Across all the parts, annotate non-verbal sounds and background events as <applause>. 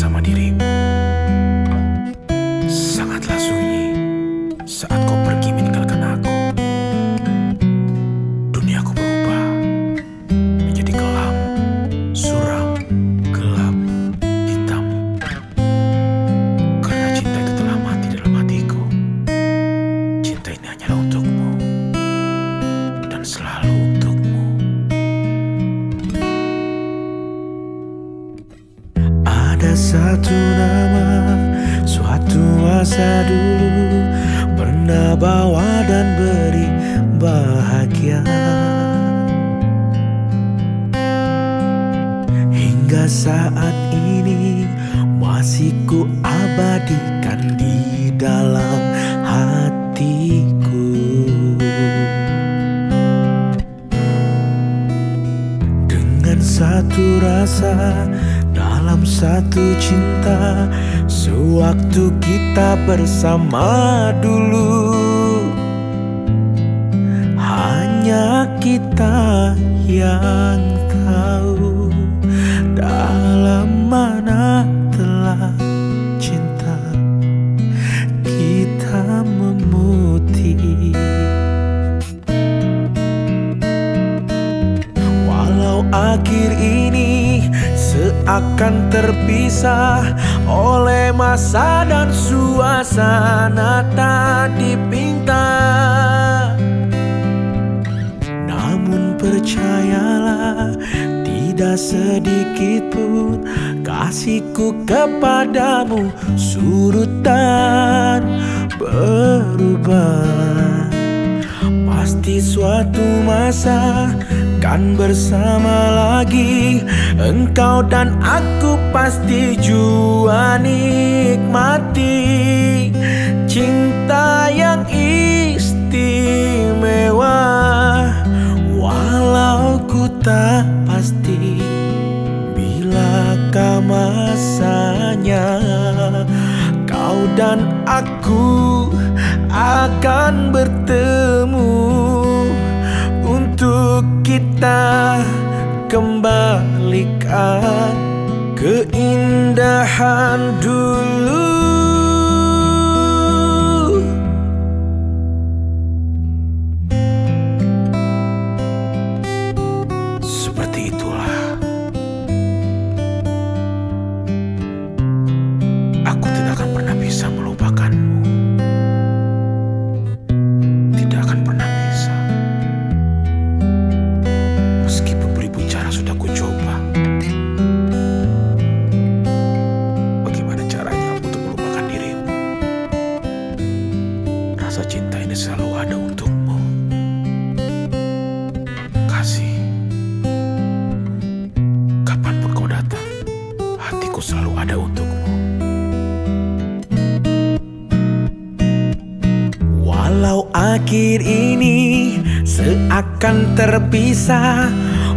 bersama dirimu. Sangatlah sunyi saat kau Satu nama Suatu masa dulu Pernah bawa dan beri bahagia. Hingga saat ini Masih ku abadikan di dalam hatiku. Dengan satu rasa dalam satu cinta Sewaktu kita bersama dulu Hanya kita yang seakan terpisah oleh masa dan suasana tak dipinta. Namun percayalah tidak sedikit pun kasihku kepadamu surut dan berubah. Pasti suatu masa kan bersama lagi. Engkau dan aku pasti jua nikmati. Cinta yang istimewa Walau ku tak pasti Bilakah masanya Kau dan aku akan bertemu keindahan dulu Selalu ada untukmu Walau akhir ini seakan terpisah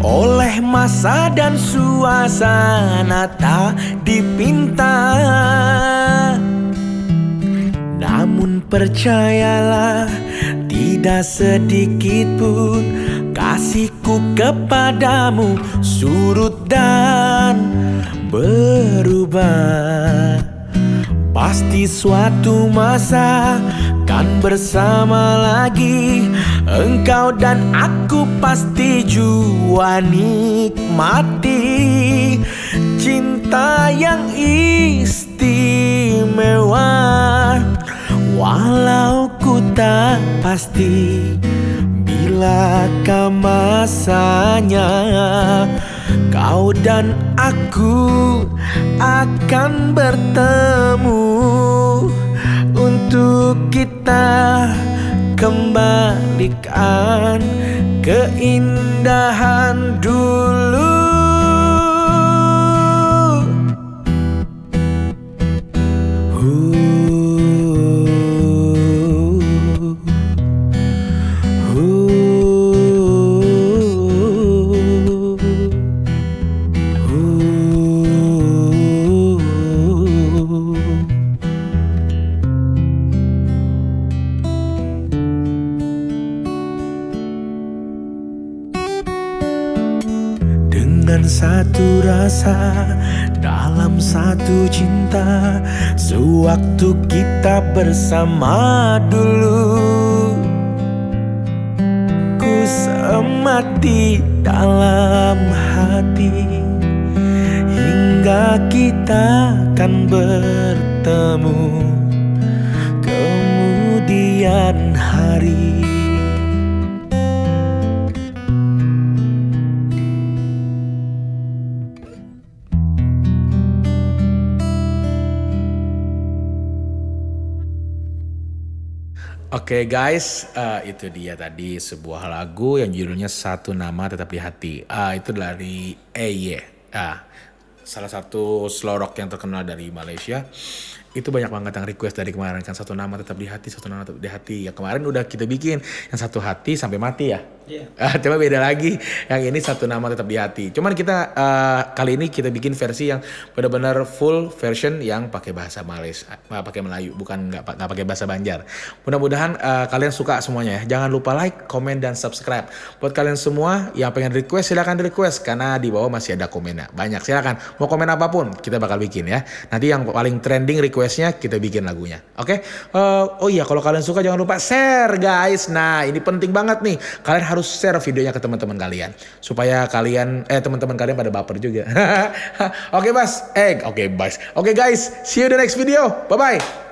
oleh masa dan suasana tak dipinta. Namun percayalah tidak sedikit pun kasihku kepadamu surut dan berubah. Pasti suatu masa kan bersama lagi. Engkau dan aku pasti jua nikmati. Cinta yang istimewa. Walau ku tak pasti Bilakah masanya. Kau dan aku akan bertemu Untuk kita kembalikan keindahan dulu Bukan satu rasa dalam satu cinta Sewaktu kita bersama dulu. Ku semati dalam hati Hingga kita akan bertemu. Kemudian hari Oke okay, guys, uh, itu dia tadi sebuah lagu yang judulnya Satu Nama Tetap di Hati. Uh, itu dari EY. Uh, salah satu slow rock yang terkenal dari Malaysia itu banyak banget yang request dari kemarin kan satu nama tetap di hati satu nama tetap di hati. Ya kemarin udah kita bikin yang satu hati sampai mati ya? Yeah. <laughs> uh, coba beda lagi. Yang ini satu nama tetap di hati. Cuman kita uh, kali ini kita bikin versi yang benar-benar full version yang pakai bahasa Malaysia uh, pakai Melayu bukan nggak nggak pakai bahasa Banjar. Mudah-mudahan uh, kalian suka semuanya ya. Jangan lupa like comment dan subscribe. Buat kalian semua yang pengen request silahkan request karena di bawah masih ada komennya. Banyak silahkan mau komen apa pun kita bakal bikin ya. Nanti yang paling trending request requestnya kita bikin lagunya. Oke? Okay? Uh, eh, oh iya kalau kalian suka jangan lupa share guys. Nah ini penting banget nih. Kalian harus share videonya ke teman-teman kalian supaya kalian eh teman-teman kalian pada baper juga. <laughs> oke okay, Bas. Eh oke okay, Bas. Oke okay, guys, see you the next video. Bye bye.